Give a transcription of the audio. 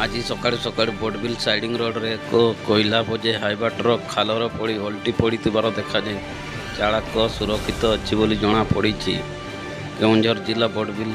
आज सका सका बोडविल सैडिंग रोड में एक कोईला बोझे हाइवा ट्रक खालर पड़ ओल्टी पड़ देखा जाए चाड़क सुरक्षित अच्छी जमापड़ी केवंझर जिला बोडविल